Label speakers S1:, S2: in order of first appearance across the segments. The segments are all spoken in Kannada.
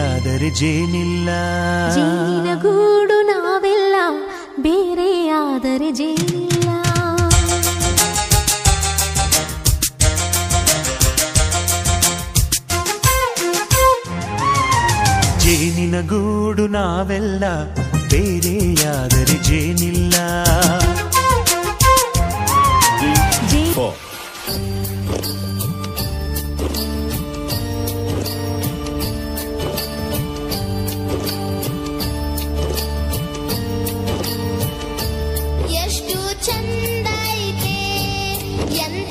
S1: ಬೇರೆಯಾದರೆ ಜೇನಿಲ್ಲ
S2: ಜೇನಿನ ಗೂಡು ನಾವೆಲ್ಲ ಬೇರೆಯಾದರೆ ಜೇನಿಲ್ಲ
S1: ಜೇನಿನ ಗೂಡು ನಾವೆಲ್ಲ ಬೇರೆಯಾದರೆ ಜೇನಿಲ್ಲ
S3: ಎಷ್ಟು ಚಂದ ಐತೆ ಎಂತ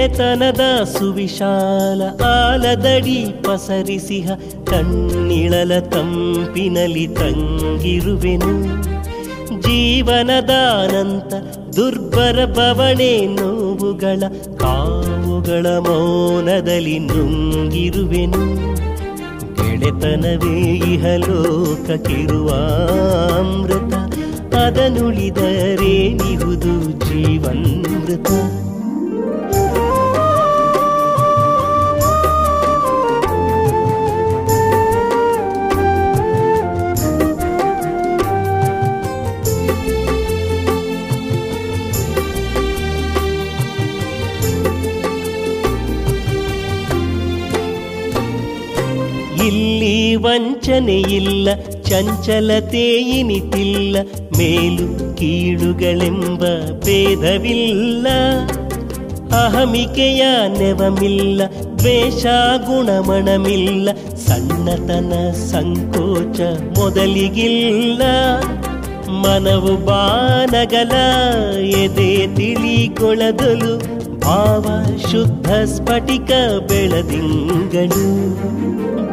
S1: ಗೆಳೆತನದ ಸುವಿಶಾಲ ಆಲದಡಿ ಪಸರಿಸಿಹ ಕಣ್ಣಿಳಲ ತಂಪಿನಲಿ ತಂಗಿರುವೆನು. ಜೀವನದಾನಂತ ದುರ್ಬರ ಬವಣೆ ನೋವುಗಳ ಕಾವುಗಳ ಮೌನದಲ್ಲಿ ನುಂಗಿರುವೆನು. ಗೆಳೆತನವೇ ಇಹಲೋಕಕ್ಕಿರುವ ಅಮೃತ ಅದನುಳಿದರೇನಿಹುದು ಜೀವನ್ಮೃತ ವಂಚನೆಯಿಲ್ಲ ಚಂಚಲತೆ ಇನಿತಿಲ್ಲ ಮೇಲು ಕೀಳುಗಳೆಂಬ ಭೇದವಿಲ್ಲ. ಅಹಮಿಕೆಯ ನೆವಮಿಲ್ಲ, ದ್ವೇಷ ಗುಣಮಣಮಿಲ್ಲ, ಸಣ್ಣತನ ಸಂಕೋಚ ಮೊದಲಿಗಿಲ್ಲ. ಮನವು ಬಾನಗಲ, ಎದೆ ತಿಳಿಗೊಳದಲು, ಭಾವ ಶುದ್ಧ ಸ್ಫಟಿಕ ಬೆಳದಿಂಗಳು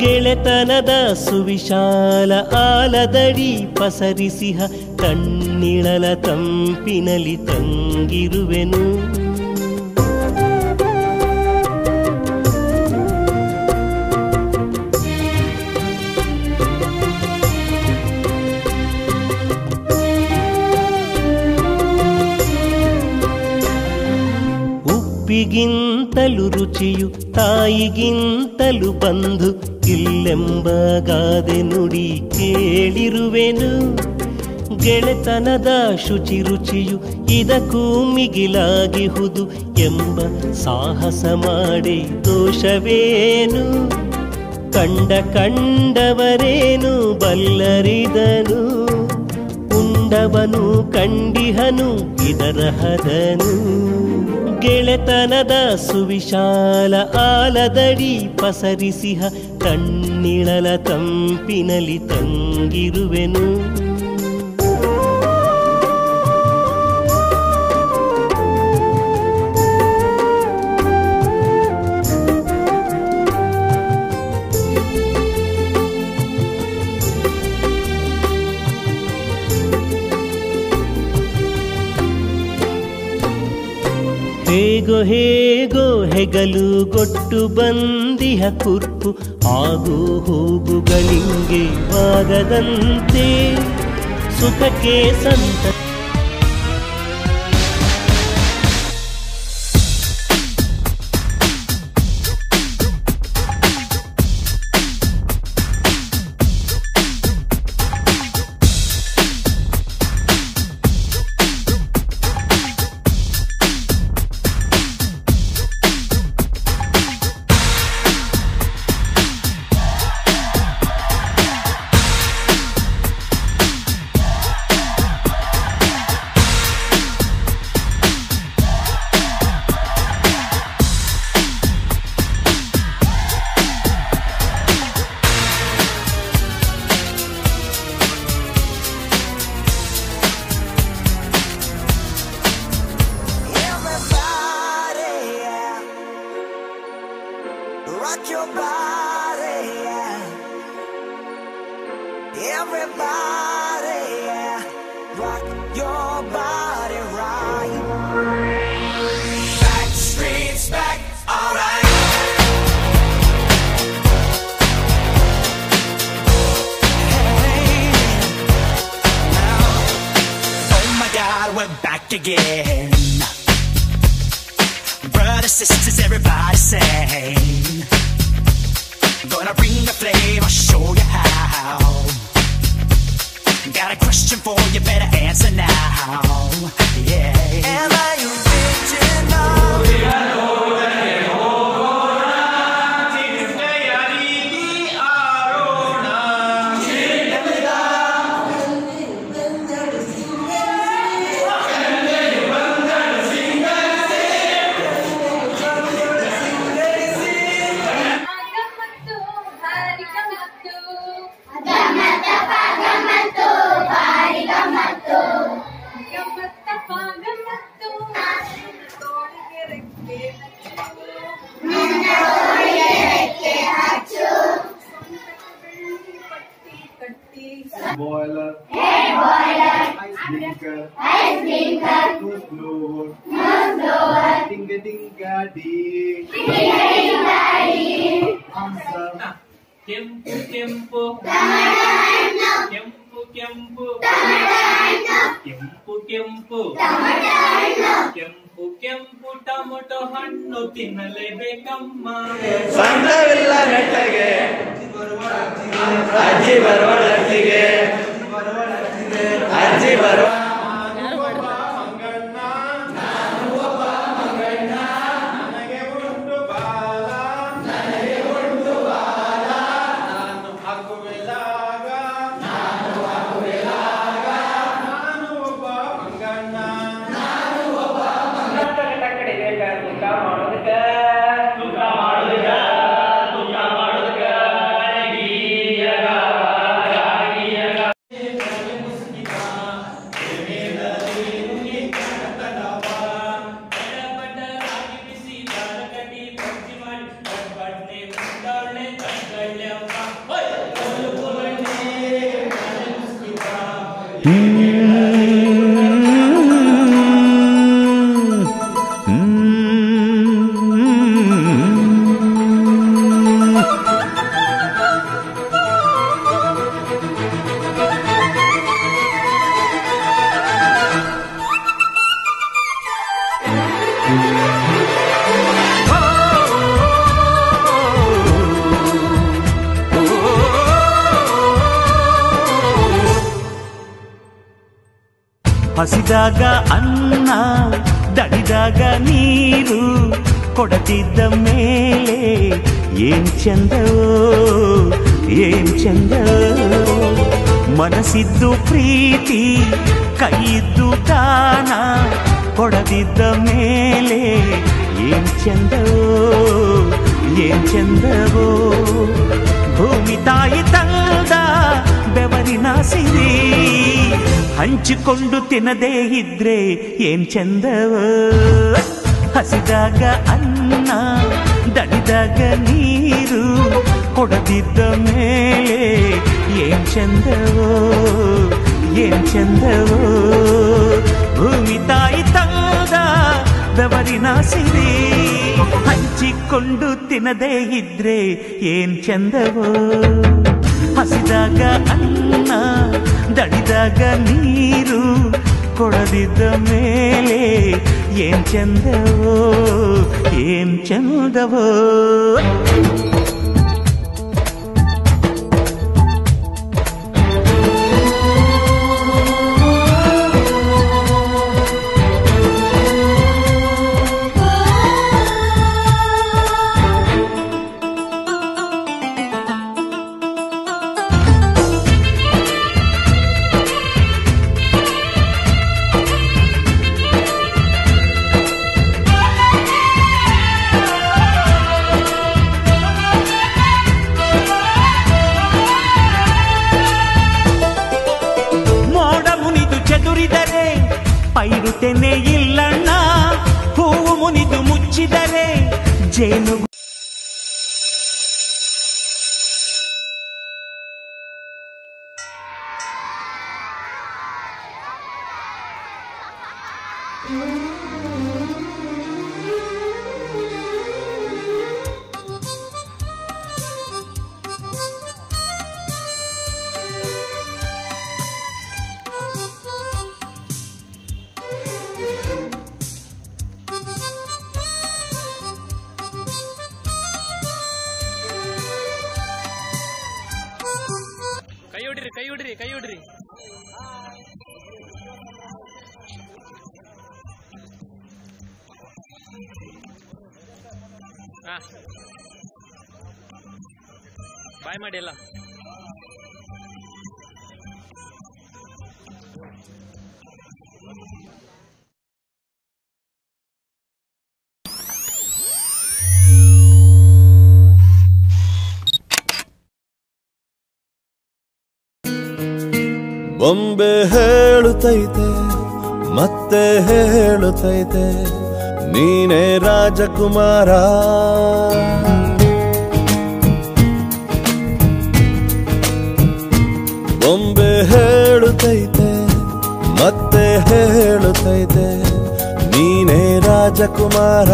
S1: ಗೆಳೆತನದ ಸುವಿಶಾಲ ಆಲದಡಿ ಪಸರಿಸಿಹ ಕಣ್ಣಿಳಲ ತಂಪಿನಲಿ ತಂಗಿರುವೆನು. ಉಪ್ಪಿಗಿಂತಲೂ ರುಚಿಯು ತಾಯಿಗಿಂತಲೂ ಬಂಧು. ಇಲ್ಲೆಂಬಗಾದೆ ನುಡಿ ಕೇಳಿರುವೆನು. ಗೆಳೆತನದ ಶುಚಿ ರುಚಿಯು ಇದಕ್ಕೂ ಮಿಗಿಲಾಗಿಹುದು ಎಂಬ ಸಾಹಸ ಮಾಡಿ ದೋಷವೇನು. ಕಂಡ ಕಂಡವರೇನು ಬಲ್ಲರಿದನು. ಉಂಡವನು ಕಂಡಿಹನು ಹದನು. ಗೆಳೆತನದ ಸುವಿಶಾಲ ಆಲದಡಿ ಪಸರಿಸಿಹ ಕಣ್ಣಿಳಲ ತಂಪಿನಲ್ಲಿ ತಂಗಿರುವೆನು. ಹೇಗೋ ಹೇಗೋ ಹೆಗಲು ಕೊಟ್ಟು ಬನ್ ಸಂಧಿಯ ಕುರ್ತು ಹಾಗೂ ಹೋಗುಗಳಿಂಗೆ ಬಾಗದಂತೆ ಸುಖಕ್ಕೆ ಸಂತ
S4: again.
S5: ding ding ding. Ding
S6: ಕೆಂಪು ಕೆಂಪು. ಕೆಂಪು ಕೆಂಪು. ಕೆಂಪು ಕೆಂಪು. ಕೆಂಪು ಕೆಂಪು ಟೊಮೊಟೊ ಹಣ್ಣು ತಿನ್ನಲೇಬೇಕಮ್ಮ.
S7: ಸಂದವಿಲ್ಲ ಅಜ್ಜಿ ಬರುವ ಅಜ್ಜಿ ಬರುವ
S6: ಅಜ್ಜಿ ಬರುವ
S8: ಕೊಡುವಾಗ ಅನ್ನ ದಡಿದಾಗ ನೀರು, ಕೊಡದಿದ್ದ ಮೇಲೆ ಏನ್ ಚಂದ ಏನ್ ಚಂದ ಮನಸ್ಸಿದ್ದು ಪ್ರೀತಿ, ಕೈಯಿದ್ದು ತಾನ ಕೊಡದಿದ್ದ ಮೇಲೆ ಏನ್ ಚಂದವೋ ಏನ್ ಚಂದವೋ. ಭೂಮಿ ತಾಯಿ ತಂದ ಬೆವರಿನ ಸಿರಿ ಹಂಚಿಕೊಂಡು ತಿನ್ನದೇ ಇದ್ರೆ ಏನ್ ಚಂದವ? ಹಸಿದಾಗ ಅನ್ನ ದಡಿದಾಗ ನೀರು, ಕೊಡದಿದ್ದ ಮೇಲೆ ಏನ್ ಚಂದವೋ? ಏನ್ ಚಂದವೋ? ಭೂಮಿ ತಾಯಿ ತಂದ ಬೆವರಿನ ಸಿರಿ, ಹಂಚಿಕೊಂಡು ತಿನ್ನದೇ ಇದ್ರೆ ಏನ್ ಚಂದವೋ? ಹಸಿದಾಗ ಅನ್ನ ದಣಿದಾಗ ನೀರು ಕೊಡದಿದ್ದ ಮೇಲೆ ಏನ್ ಚಂದವೋ ಏನ್ ಚಂದವೋ
S9: ಬಾಯ್ ಮಾಡಿ ಎಲ್ಲ.
S10: ಬೊಂಬೆ ಹೇಳುತ್ತೈತೆ ಮತ್ತೆ ಹೇಳುತ್ತೈತೆ. ನೀನೇ ರಾಜಕುಮಾರ. ಬೊಂಬೆ ಹೇಳುತ್ತೈತೆ ಮತ್ತೆ ಹೇಳುತ್ತೈತೆ ನೀನೇ ರಾಜಕುಮಾರ.